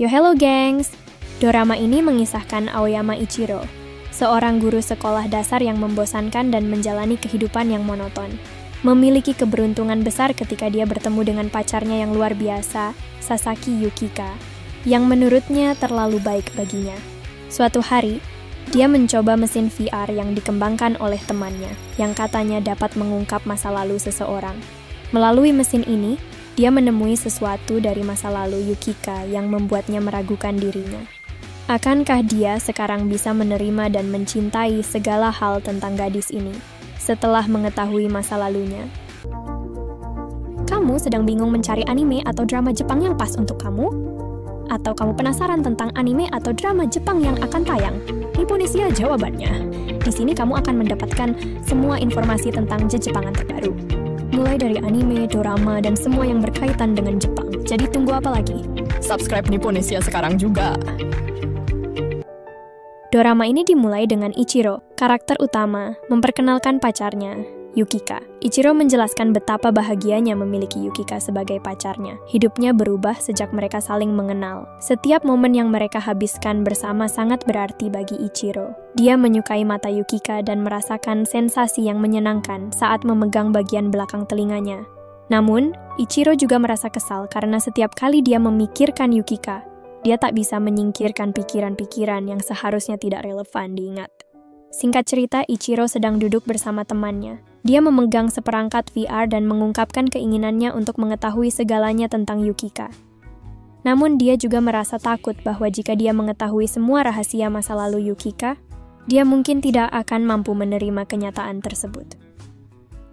Yo hello gengs! Dorama ini mengisahkan Aoyama Ichiro, seorang guru sekolah dasar yang membosankan dan menjalani kehidupan yang monoton. Memiliki keberuntungan besar ketika dia bertemu dengan pacarnya yang luar biasa, Sasaki Yukika, yang menurutnya terlalu baik baginya. Suatu hari, dia mencoba mesin VR yang dikembangkan oleh temannya, yang katanya dapat mengungkap masa lalu seseorang. Melalui mesin ini, dia menemui sesuatu dari masa lalu Yukika yang membuatnya meragukan dirinya. Akankah dia sekarang bisa menerima dan mencintai segala hal tentang gadis ini setelah mengetahui masa lalunya? Kamu sedang bingung mencari anime atau drama Jepang yang pas untuk kamu? Atau kamu penasaran tentang anime atau drama Jepang yang akan tayang? Indonesia jawabannya. Di sini kamu akan mendapatkan semua informasi tentang Jepangan terbaru mulai dari anime, dorama, dan semua yang berkaitan dengan Jepang. Jadi tunggu apa lagi? Subscribe Niponesia sekarang juga. Dorama ini dimulai dengan Ichiro, karakter utama, memperkenalkan pacarnya, Yukika. Ichiro menjelaskan betapa bahagianya memiliki Yukika sebagai pacarnya. Hidupnya berubah sejak mereka saling mengenal. Setiap momen yang mereka habiskan bersama sangat berarti bagi Ichiro. Dia menyukai mata Yukika dan merasakan sensasi yang menyenangkan saat memegang bagian belakang telinganya. Namun, Ichiro juga merasa kesal karena setiap kali dia memikirkan Yukika, dia tak bisa menyingkirkan pikiran-pikiran yang seharusnya tidak relevan diingat. Singkat cerita, Ichiro sedang duduk bersama temannya. Dia memegang seperangkat VR dan mengungkapkan keinginannya untuk mengetahui segalanya tentang Yukika. Namun dia juga merasa takut bahwa jika dia mengetahui semua rahasia masa lalu Yukika, dia mungkin tidak akan mampu menerima kenyataan tersebut.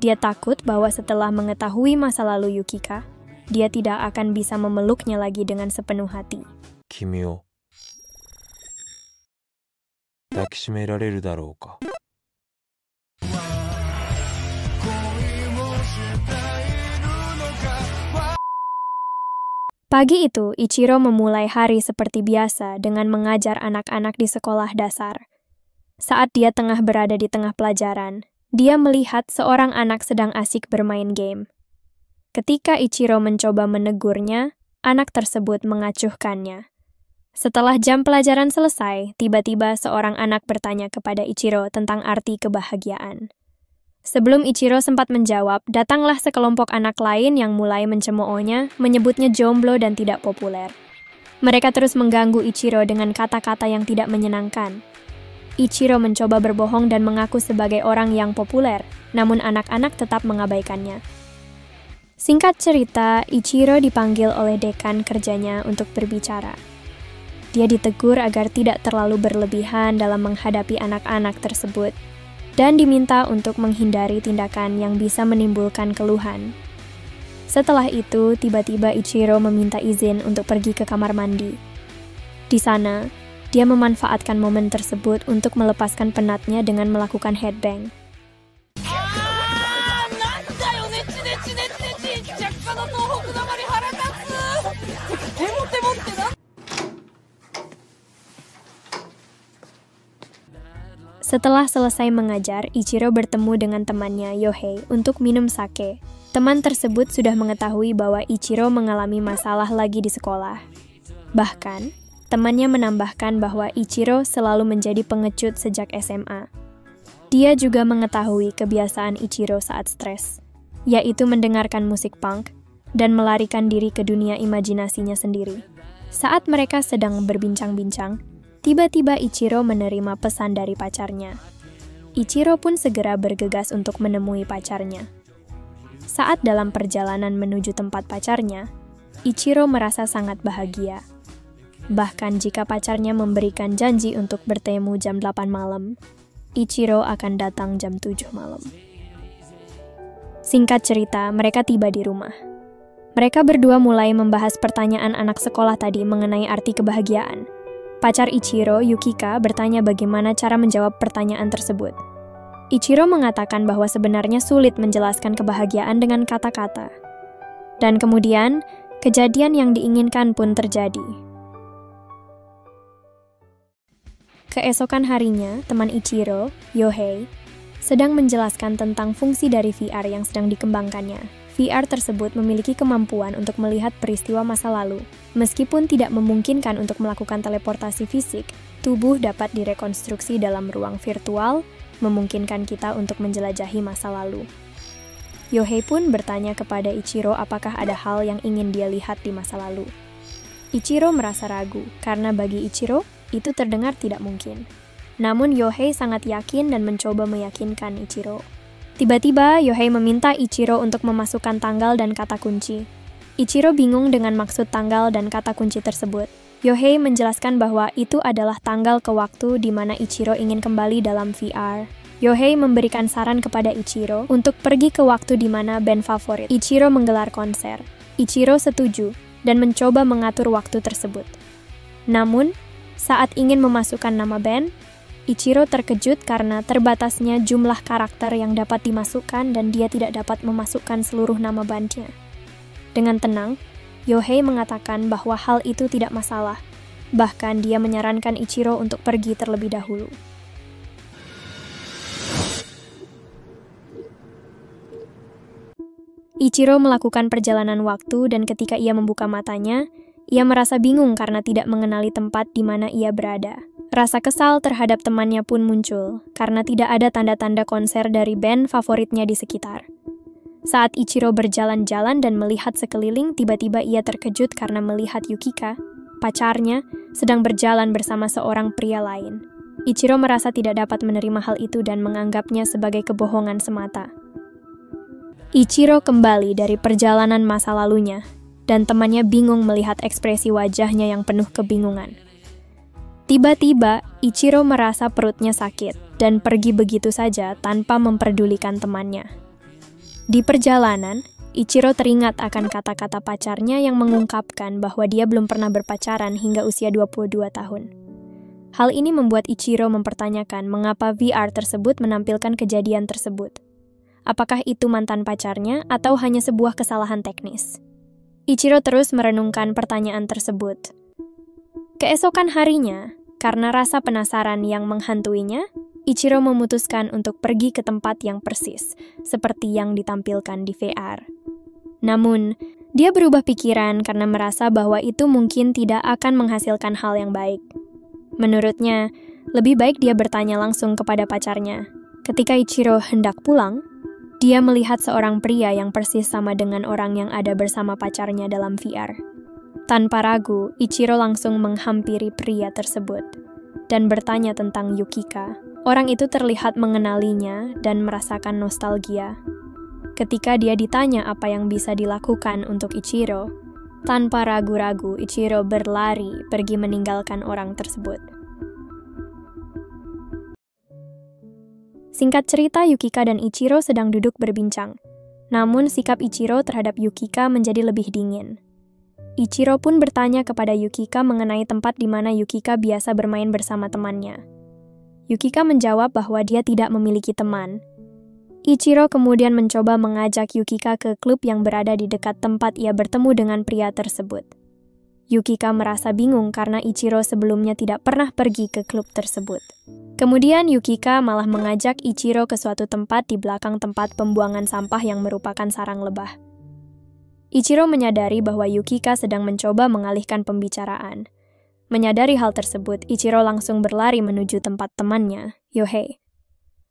Dia takut bahwa setelah mengetahui masa lalu Yukika, dia tidak akan bisa memeluknya lagi dengan sepenuh hati. 君を抱きしめられるだろうか Pagi itu, Ichiro memulai hari seperti biasa dengan mengajar anak-anak di sekolah dasar. Saat dia tengah berada di tengah pelajaran, dia melihat seorang anak sedang asik bermain game. Ketika Ichiro mencoba menegurnya, anak tersebut mengacuhkannya. Setelah jam pelajaran selesai, tiba-tiba seorang anak bertanya kepada Ichiro tentang arti kebahagiaan. Sebelum Ichiro sempat menjawab, datanglah sekelompok anak lain yang mulai mencemoohnya, menyebutnya jomblo dan tidak populer. Mereka terus mengganggu Ichiro dengan kata-kata yang tidak menyenangkan. Ichiro mencoba berbohong dan mengaku sebagai orang yang populer, namun anak-anak tetap mengabaikannya. Singkat cerita, Ichiro dipanggil oleh dekan kerjanya untuk berbicara. Dia ditegur agar tidak terlalu berlebihan dalam menghadapi anak-anak tersebut dan diminta untuk menghindari tindakan yang bisa menimbulkan keluhan. Setelah itu, tiba-tiba Ichiro meminta izin untuk pergi ke kamar mandi. Di sana, dia memanfaatkan momen tersebut untuk melepaskan penatnya dengan melakukan headbang. Setelah selesai mengajar, Ichiro bertemu dengan temannya Yohei untuk minum sake. Teman tersebut sudah mengetahui bahwa Ichiro mengalami masalah lagi di sekolah. Bahkan, temannya menambahkan bahwa Ichiro selalu menjadi pengecut sejak SMA. Dia juga mengetahui kebiasaan Ichiro saat stres, yaitu mendengarkan musik punk dan melarikan diri ke dunia imajinasinya sendiri. Saat mereka sedang berbincang-bincang, Tiba-tiba Ichiro menerima pesan dari pacarnya. Ichiro pun segera bergegas untuk menemui pacarnya. Saat dalam perjalanan menuju tempat pacarnya, Ichiro merasa sangat bahagia. Bahkan jika pacarnya memberikan janji untuk bertemu jam 8 malam, Ichiro akan datang jam 7 malam. Singkat cerita, mereka tiba di rumah. Mereka berdua mulai membahas pertanyaan anak sekolah tadi mengenai arti kebahagiaan. Pacar Ichiro, Yukika, bertanya bagaimana cara menjawab pertanyaan tersebut. Ichiro mengatakan bahwa sebenarnya sulit menjelaskan kebahagiaan dengan kata-kata. Dan kemudian, kejadian yang diinginkan pun terjadi. Keesokan harinya, teman Ichiro, Yohei, sedang menjelaskan tentang fungsi dari VR yang sedang dikembangkannya. VR tersebut memiliki kemampuan untuk melihat peristiwa masa lalu. Meskipun tidak memungkinkan untuk melakukan teleportasi fisik, tubuh dapat direkonstruksi dalam ruang virtual, memungkinkan kita untuk menjelajahi masa lalu. Yohei pun bertanya kepada Ichiro apakah ada hal yang ingin dia lihat di masa lalu. Ichiro merasa ragu, karena bagi Ichiro, itu terdengar tidak mungkin. Namun Yohei sangat yakin dan mencoba meyakinkan Ichiro. Tiba-tiba, Yohei meminta Ichiro untuk memasukkan tanggal dan kata kunci. Ichiro bingung dengan maksud tanggal dan kata kunci tersebut. Yohei menjelaskan bahwa itu adalah tanggal ke waktu di mana Ichiro ingin kembali dalam VR. Yohei memberikan saran kepada Ichiro untuk pergi ke waktu di mana band favorit Ichiro menggelar konser. Ichiro setuju dan mencoba mengatur waktu tersebut. Namun, saat ingin memasukkan nama band, Ichiro terkejut karena terbatasnya jumlah karakter yang dapat dimasukkan dan dia tidak dapat memasukkan seluruh nama bandnya. Dengan tenang, Yohei mengatakan bahwa hal itu tidak masalah. Bahkan dia menyarankan Ichiro untuk pergi terlebih dahulu. Ichiro melakukan perjalanan waktu dan ketika ia membuka matanya, ia merasa bingung karena tidak mengenali tempat di mana ia berada. Rasa kesal terhadap temannya pun muncul, karena tidak ada tanda-tanda konser dari band favoritnya di sekitar. Saat Ichiro berjalan-jalan dan melihat sekeliling, tiba-tiba ia terkejut karena melihat Yukika, pacarnya, sedang berjalan bersama seorang pria lain. Ichiro merasa tidak dapat menerima hal itu dan menganggapnya sebagai kebohongan semata. Ichiro kembali dari perjalanan masa lalunya, dan temannya bingung melihat ekspresi wajahnya yang penuh kebingungan. Tiba-tiba, Ichiro merasa perutnya sakit dan pergi begitu saja tanpa memperdulikan temannya. Di perjalanan, Ichiro teringat akan kata-kata pacarnya yang mengungkapkan bahwa dia belum pernah berpacaran hingga usia 22 tahun. Hal ini membuat Ichiro mempertanyakan mengapa VR tersebut menampilkan kejadian tersebut. Apakah itu mantan pacarnya atau hanya sebuah kesalahan teknis? Ichiro terus merenungkan pertanyaan tersebut. Keesokan harinya, karena rasa penasaran yang menghantuinya, Ichiro memutuskan untuk pergi ke tempat yang persis, seperti yang ditampilkan di VR. Namun, dia berubah pikiran karena merasa bahwa itu mungkin tidak akan menghasilkan hal yang baik. Menurutnya, lebih baik dia bertanya langsung kepada pacarnya. Ketika Ichiro hendak pulang, dia melihat seorang pria yang persis sama dengan orang yang ada bersama pacarnya dalam VR. Tanpa ragu, Ichiro langsung menghampiri pria tersebut dan bertanya tentang Yukika. Orang itu terlihat mengenalinya dan merasakan nostalgia. Ketika dia ditanya apa yang bisa dilakukan untuk Ichiro, tanpa ragu-ragu Ichiro berlari pergi meninggalkan orang tersebut. Singkat cerita, Yukika dan Ichiro sedang duduk berbincang. Namun sikap Ichiro terhadap Yukika menjadi lebih dingin. Ichiro pun bertanya kepada Yukika mengenai tempat di mana Yukika biasa bermain bersama temannya. Yukika menjawab bahwa dia tidak memiliki teman. Ichiro kemudian mencoba mengajak Yukika ke klub yang berada di dekat tempat ia bertemu dengan pria tersebut. Yukika merasa bingung karena Ichiro sebelumnya tidak pernah pergi ke klub tersebut. Kemudian Yukika malah mengajak Ichiro ke suatu tempat di belakang tempat pembuangan sampah yang merupakan sarang lebah. Ichiro menyadari bahwa Yukika sedang mencoba mengalihkan pembicaraan. Menyadari hal tersebut, Ichiro langsung berlari menuju tempat temannya, Yohei.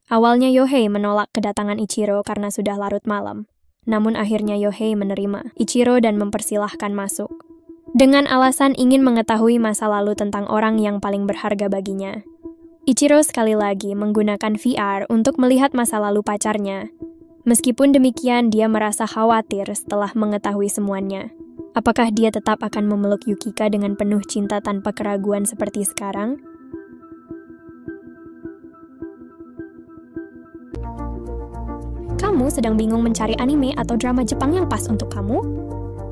Awalnya Yohei menolak kedatangan Ichiro karena sudah larut malam. Namun akhirnya Yohei menerima Ichiro dan mempersilahkan masuk. Dengan alasan ingin mengetahui masa lalu tentang orang yang paling berharga baginya. Ichiro sekali lagi menggunakan VR untuk melihat masa lalu pacarnya, Meskipun demikian, dia merasa khawatir setelah mengetahui semuanya. Apakah dia tetap akan memeluk Yukika dengan penuh cinta tanpa keraguan seperti sekarang? Kamu sedang bingung mencari anime atau drama Jepang yang pas untuk kamu?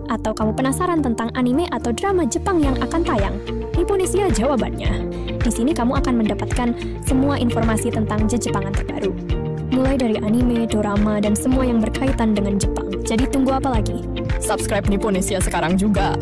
Atau kamu penasaran tentang anime atau drama Jepang yang akan tayang? Indonesia jawabannya. Di sini kamu akan mendapatkan semua informasi tentang Jepangan terbaru mulai dari anime, dorama, dan semua yang berkaitan dengan Jepang. Jadi tunggu apa lagi? Subscribe Niponesia sekarang juga.